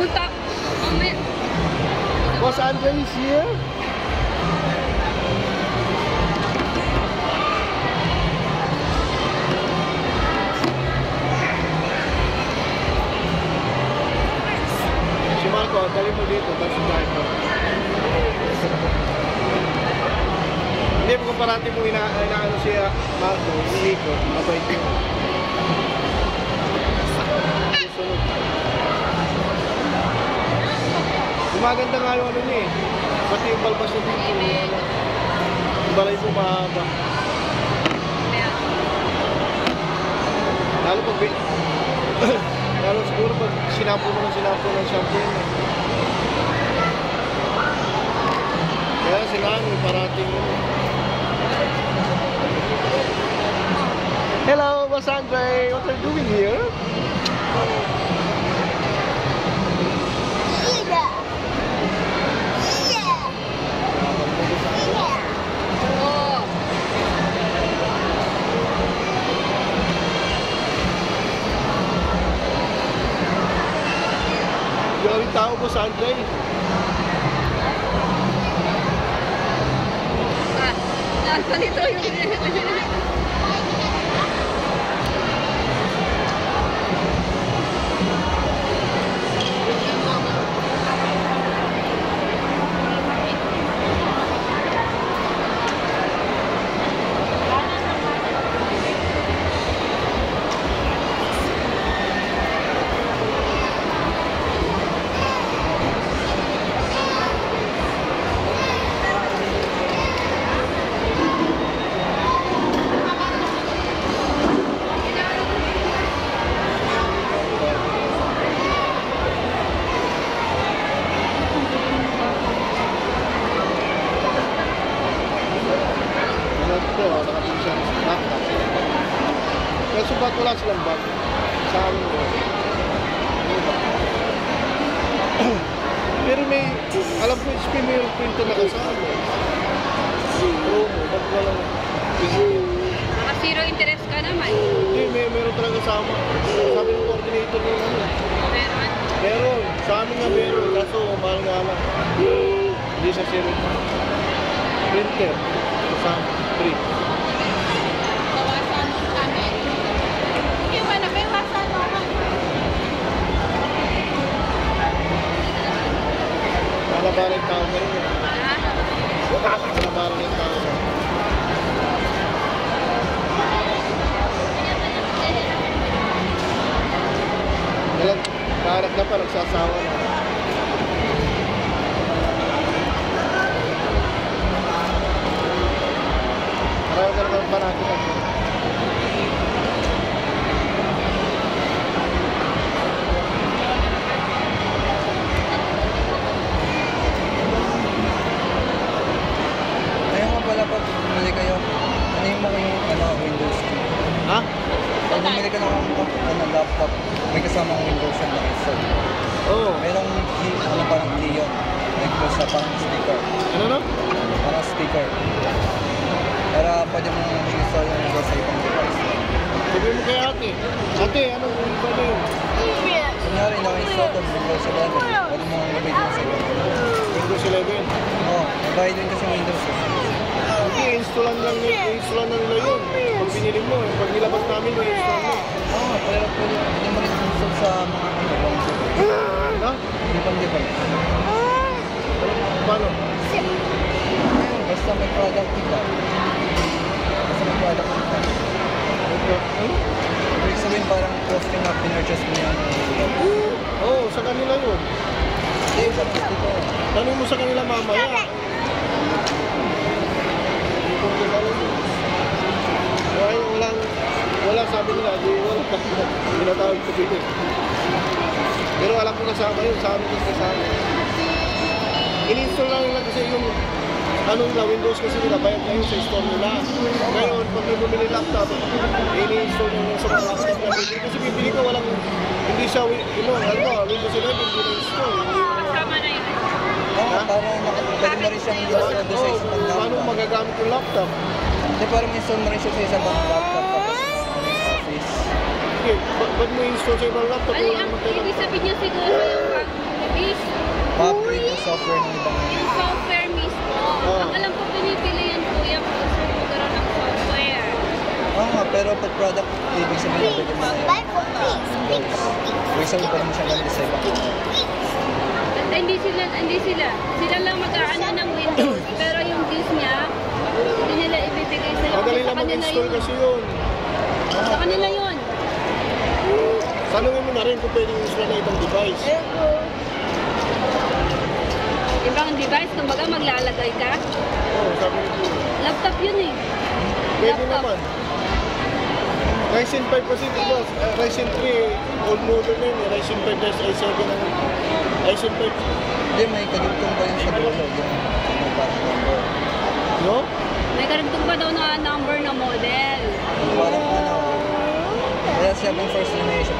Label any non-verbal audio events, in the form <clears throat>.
Punta. Mamaya. Boss Andre is here. Si Marco, dali mo dito, tapos dahil ko. Hindi mo parati mo ina inaano siya Marco, iniikot, mabait yun. Gumaganda nga yung ano niya eh. Pati yung balbas niya dito. yung balay mo mahaba. Lalo pag <clears throat> Lalo siguro pag sinapo mo ng sinapo ng shampoo eh. Kaya sila ano, parating yun. Hello, Boss Andre. What are you doing here? Yung tao, Boss Andre. Ah, nasa dito yung... <laughs> Ito, nakating siya ng laptop. Kaso ba't wala silang bag? Sa amin ba? Pero may, alam ko, SP may printer na kasama. Promo, ba't walang... Naka zero interest ka naman. Hindi, may meron talaga kasama. Sabi ng coordinator ng ano. Meron. Meron, sa amin nga meron, kaso mahal nga lang. Hindi sa zero. Printer, kasama, free. Bawasan mo kami. Hindi ba na, bawasan mo kami. Malabaran yung tao ngayon. eh. Ha? Malabaran yung tao. Dalag, kaharap na pa, nagsasawa na. Laptop, may kasamang Windows yan na install. Oo. Merong key, ano parang key yun. Nag-close sa parang speaker. Ano na? Parang speaker. Para pwede mo i-install yung Windows sa ibang device. Sabi mo kay ate. Ate, anong iba na yun? Kunyari, naka-install yung Windows 11, pwede mo gamitin sa ibang Windows 11. Oo, oh, nagbayad din kasi Windows eh. Hindi, installan lang installan na nila yun. Pag binili mo, pag nilabas namin, may install na. Oo, oh, pero pwede, pwede mo rin install sa mga ano, ibang device. Ha? Ibang device. Paano? Ayun, basta may product ka. Basta may product ka. Ano? Ibig sabihin parang posting na pinurchase mo yung Oo, oh, sa kanila yun. Hindi, sa ko. Tanong mo sa kanila mamaya. Kung di alam yun. Wala, walang, wala sabi nila, di wala <laughs> tinatawag ko dito. Pero alam ko kasama yun, sa amin kasi kasama. In-install lang nila kasi yung ano nila, Windows kasi nila, bayad na yun sa store nila. Ngayon, pag may bumili laptop, ini-install nyo sa mga laptop na bibili. Kasi bibili ko, walang, hindi siya, you know, ano ba, Windows 11, hindi na-install. Kasama na yun. Oo, parang naka- pwede mo rin siyang install doon sa Oo, isang paano magagamit yung laptop? Hindi, parang install mo rin siya sa isang laptop tapos ano yung office. Okay, ba ba't mo install sa ibang laptop? Ano Wala ang ibig sabihin niya siguro yung pag software ng ibang... Yung software mismo. Oo. Ang alam ko pinipili yan kuya kung gusto mo magkaroon ng software. Oo nga, pero pag product, ibig sabihin na pwede mo na yun. Ibig sabihin pwede mo siya gamit sa ibang... hindi sila, hindi sila. Sila lang mag-aano ng Windows. <clears throat> Pero yung disk niya, hindi nila ibibigay sa'yo. Madali lang mag-install kasi yun. Sa kanila yun. Tanungin mo na rin kung pwede install na ibang device. Ibang device, kumbaga maglalagay ka. Oo, sabi ko. Laptop yun eh. Pwede Laptop. naman. Ryzen 5 kasi diba, uh, Ryzen 3, old model na yun eh. Ryzen 5 dash i7 ang Ryzen 5, Hindi, may kadugtong pa yun sa dulo. Yung may parang number. no? May karagtong pa daw na number na model. Yung parang ano, kaya siya yung first generation, parang 1,000.